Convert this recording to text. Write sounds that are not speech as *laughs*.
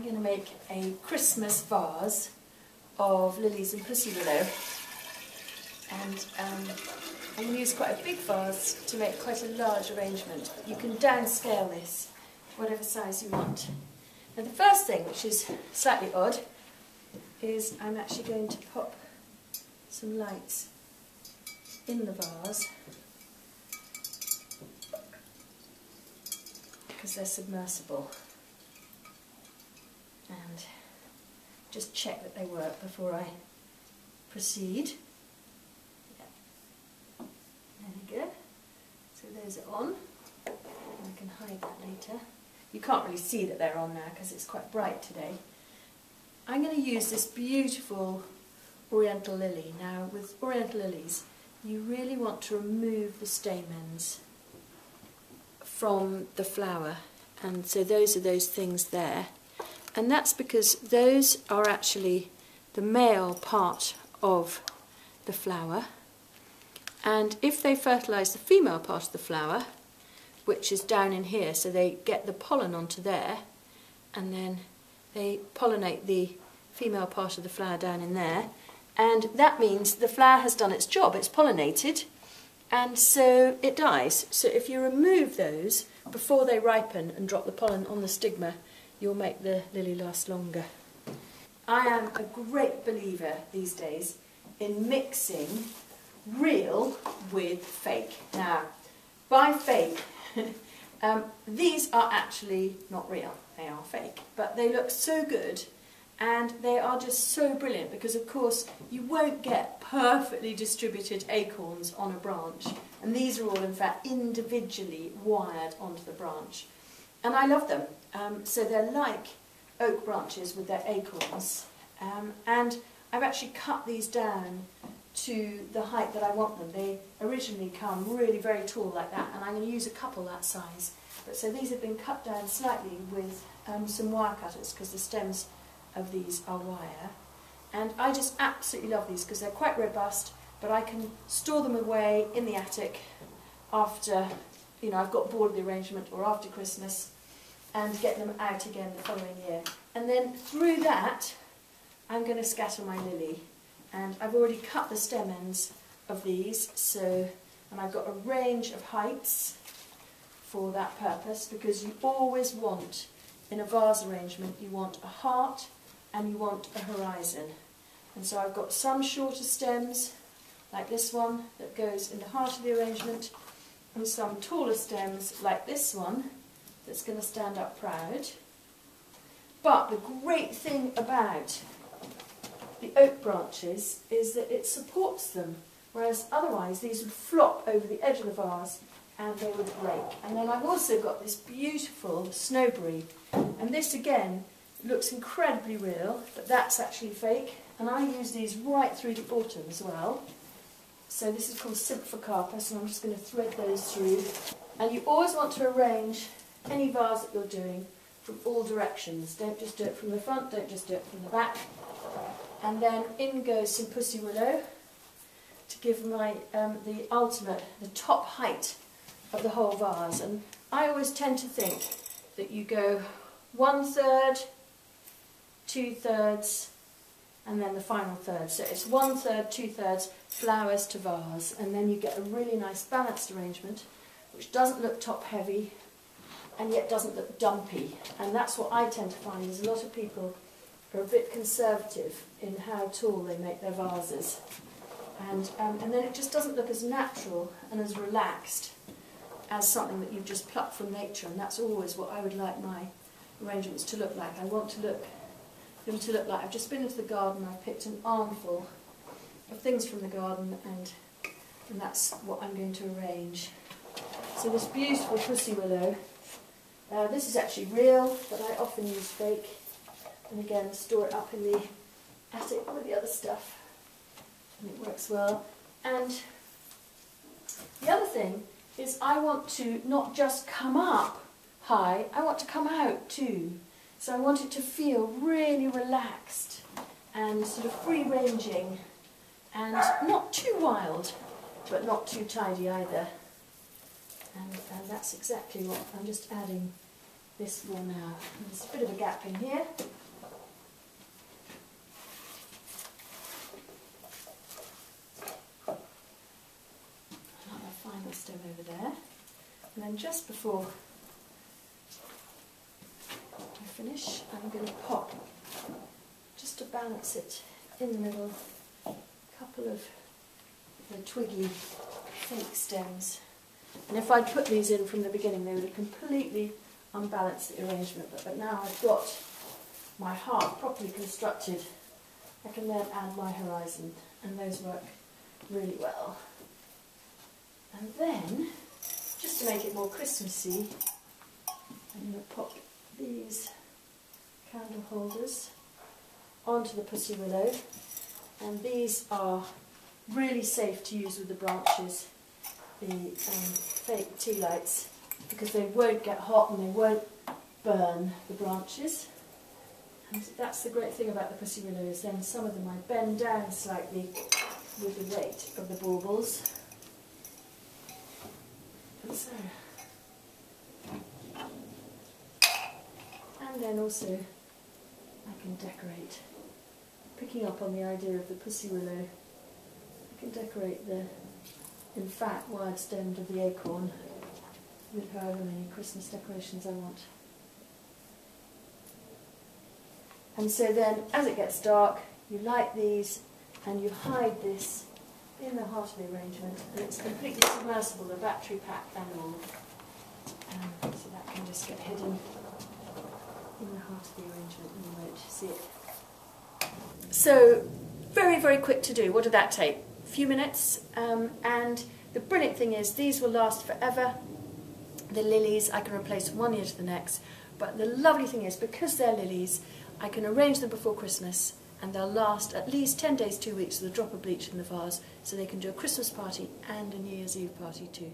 I'm going to make a Christmas vase of lilies and pussy willow. And um, I'm going to use quite a big vase to make quite a large arrangement. You can downscale this whatever size you want. Now the first thing, which is slightly odd, is I'm actually going to pop some lights in the vase because they're submersible and just check that they work before I proceed. Yeah. There we go. So those are on. I can hide that later. You can't really see that they're on now because it's quite bright today. I'm going to use this beautiful oriental lily. Now with oriental lilies you really want to remove the stamens from the flower and so those are those things there and that's because those are actually the male part of the flower and if they fertilise the female part of the flower which is down in here so they get the pollen onto there and then they pollinate the female part of the flower down in there and that means the flower has done its job, it's pollinated and so it dies. So if you remove those before they ripen and drop the pollen on the stigma you'll make the lily last longer. I am a great believer these days in mixing real with fake. Now, by fake, *laughs* um, these are actually not real, they are fake, but they look so good and they are just so brilliant because of course you won't get perfectly distributed acorns on a branch and these are all in fact individually wired onto the branch and I love them um, so they're like oak branches with their acorns um, and I've actually cut these down to the height that I want them. They originally come really very tall like that and I'm going to use a couple that size. But so these have been cut down slightly with um, some wire cutters because the stems of these are wire. And I just absolutely love these because they're quite robust but I can store them away in the attic after, you know, I've got bored of the arrangement or after Christmas and get them out again the following year. And then through that, I'm going to scatter my lily. And I've already cut the stem ends of these, so, and I've got a range of heights for that purpose, because you always want, in a vase arrangement, you want a heart and you want a horizon. And so I've got some shorter stems, like this one, that goes in the heart of the arrangement, and some taller stems, like this one, that's going to stand up proud. But the great thing about the oak branches is that it supports them, whereas otherwise these would flop over the edge of the vase and they would break. And then I've also got this beautiful snowberry, and this again looks incredibly real, but that's actually fake, and I use these right through the autumn as well. So this is called Symphoricarpos, and I'm just going to thread those through. And you always want to arrange any vase that you're doing from all directions. Don't just do it from the front, don't just do it from the back. And then in goes some pussy willow to give my um, the ultimate, the top height of the whole vase. And I always tend to think that you go one third, two thirds, and then the final third. So it's one third, two thirds, flowers to vase, and then you get a really nice balanced arrangement, which doesn't look top heavy, and yet doesn't look dumpy. And that's what I tend to find is a lot of people are a bit conservative in how tall they make their vases. And, um, and then it just doesn't look as natural and as relaxed as something that you've just plucked from nature. And that's always what I would like my arrangements to look like. I want to look them to look like I've just been into the garden, I've picked an armful of things from the garden and, and that's what I'm going to arrange. So this beautiful pussy willow uh, this is actually real, but I often use fake. And again, store it up in the attic with the other stuff. And it works well. And the other thing is I want to not just come up high, I want to come out too. So I want it to feel really relaxed and sort of free-ranging and not too wild, but not too tidy either. And, and that's exactly what I'm just adding this for now. There's a bit of a gap in here. Another final stem over there. And then just before finish, I'm going to pop, just to balance it in the middle, a couple of the twiggy fake stems. And if I'd put these in from the beginning, they would have completely unbalanced the arrangement. But, but now I've got my heart properly constructed, I can then add my horizon, and those work really well. And then, just to make it more Christmassy, I'm going to pop these candle holders onto the pussy willow. And these are really safe to use with the branches, the um, fake tea lights, because they won't get hot and they won't burn the branches. And that's the great thing about the pussy willow is then some of them I bend down slightly with the weight of the baubles. And so, and then also I can decorate, picking up on the idea of the pussy willow I can decorate the, in fact, wide stemmed of the acorn with however many Christmas decorations I want. And so then, as it gets dark, you light these and you hide this in the heart of the arrangement, and it's completely submersible, the battery pack and all. Um, so that can just get hidden in the heart of the arrangement and you won't see it. So, very, very quick to do. What did that take? A few minutes. Um, and the brilliant thing is these will last forever. The lilies I can replace one year to the next. But the lovely thing is because they're lilies, I can arrange them before Christmas and they'll last at least 10 days, two weeks with a drop of bleach in the vase so they can do a Christmas party and a New Year's Eve party too.